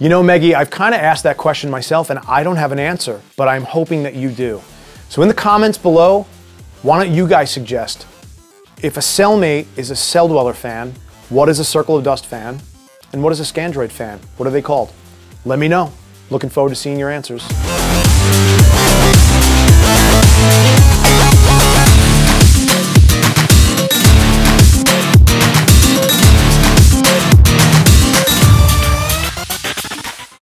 You know, Meggie, I've kind of asked that question myself and I don't have an answer, but I'm hoping that you do. So in the comments below, why don't you guys suggest if a cellmate is a Celldweller fan, what is a Circle of Dust fan? And what is a Scandroid fan? What are they called? Let me know. Looking forward to seeing your answers.